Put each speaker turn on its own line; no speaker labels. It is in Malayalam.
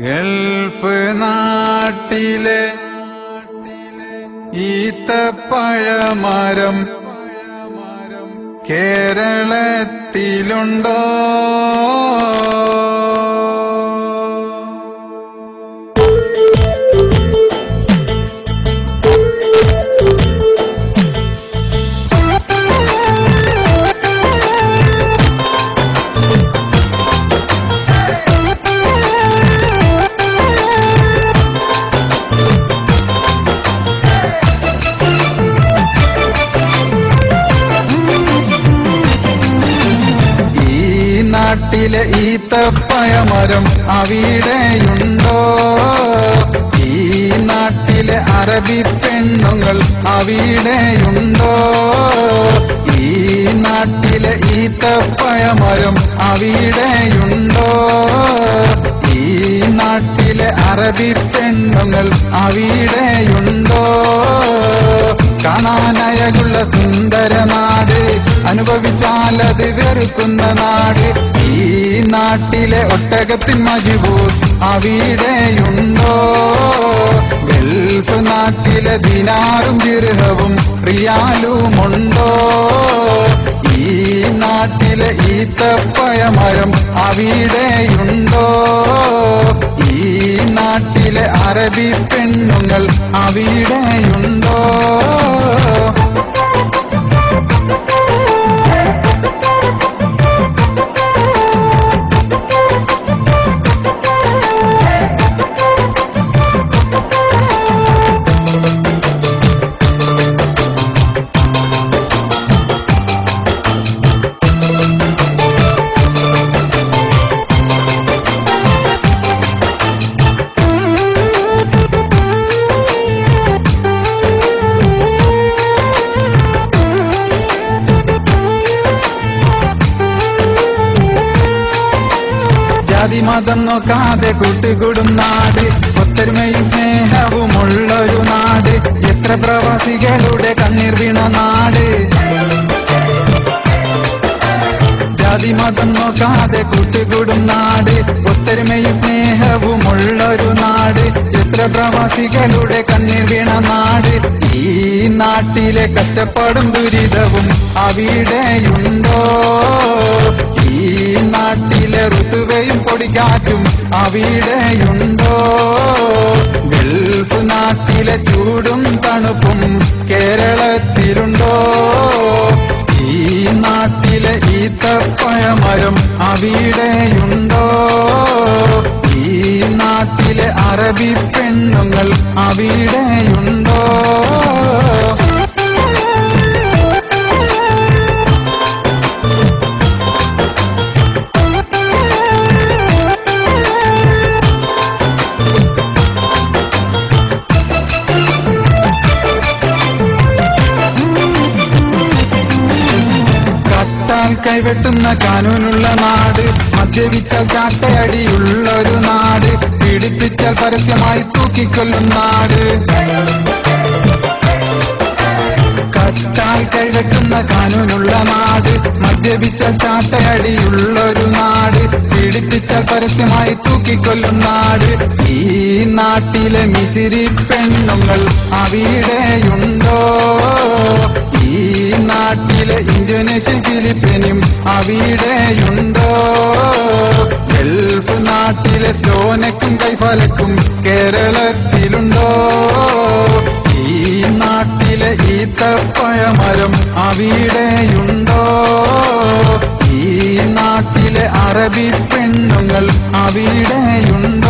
ഗൾഫ് നാട്ടിലെ ഈത്തപ്പഴമരം കേരളത്തിലുണ്ടോ? ഈത്തപ്പഴമരം അവിടെയുണ്ടോ? ഈ നാട്ടിലെ അറബി പെണ്ണുങ്ങൾ അവിടെയുണ്ടോ? ഈ നാട്ടിലെ ഈത്തപ്പഴമരം അവിടെയുണ്ടോ? ഈ നാട്ടിലെ അറബി പെണ്ണുങ്ങൾ അവിടെയുണ്ടോ? കാണാനഴകുള്ള സുന്ദര നാട് അനുഭവിച്ചാലത് വെറുക്കുന്ന നാട്. ഈ നാട്ടിലെ ഒട്ടകത്തിൻ മജിബൂസ് അവിടെയുണ്ടോ? ഗൾഫ് നാട്ടിലെ ദിനാറും ദിർഹവും റിയാലുമുണ്ടോ? ഈ നാട്ടിലെ ഈത്തപ്പഴമരം അവിടെയുണ്ടോ? ഈ നാട്ടിലെ അറബി പെണ്ണുങ്ങൾ അവിടെയുണ്ടോ? ജാതി മതം നോക്കാതെ കൂട്ടുകൂടും നാട്. ഒത്തൊരുമയും സ്നേഹവുമുള്ളൊരു നാട്. എത്ര പ്രവാസികളുടെ കണ്ണീർ വീണ നാട്. ജാതി മതം നോക്കാതെ കൂട്ടുകൂടും നാട്. ഒത്തൊരുമയും സ്നേഹവുമുള്ളൊരു നാട്. എത്ര പ്രവാസികളുടെ കണ്ണീർ വീണ നാട്. ഈ നാട്ടിലെ കഷ്ടപ്പാടും ദുരിതവും അവിടെയുണ്ടോ. അവിടെയുണ്ടോ ഗൾഫ് നാട്ടിലെ ചൂടും തണുപ്പും കേരളത്തിലുണ്ടോ? ഈ നാട്ടിലെ ഈത്തപ്പഴമരം അവിടെയുണ്ടോ ഈ നാട്ടിലെ അറബി പെണ്ണുങ്ങൾ അവിടെയുണ്ടോ കൈവെട്ടുന്ന കാനൂനുള്ള നാട് മദ്യപിച്ചാൽ ചാട്ടയടിയുള്ള ഒരു നാട് പീഡിപ്പിച്ചാൽ പരസ്യമായി തൂക്കിക്കൊല്ലും നാട്. കട്ടാൽ കൈവെട്ടുന്ന കാനൂനുള്ള നാട് മദ്യപിച്ചാൽ ചാട്ടയടിയുള്ള ഒരു നാട് പീഡിപ്പിച്ചാൽ പരസ്യമായി തൂക്കിക്കൊല്ലും നാട്. ഈ നാട്ടിലെ മിസിരി പെണ്ണുങ്ങൾ അവിടെയുണ്ടോ? ഈ നാട്ടിലെ ഇന്ത്യനേഷ്യൻ ഫിലിപ്പിനും അവിടെയുണ്ടോ? ഗൾഫ് നാട്ടിലെ സ്റ്റോനക്കും കൈഫലക്കും കേരളത്തിലുണ്ടോ? ഈ നാട്ടിലെ ഈത്തപ്പഴമരം അവിടെയുണ്ടോ? ഈ നാട്ടിലെ അറബി പെണ്ണുങ്ങൾ അവിടെയുണ്ടോ?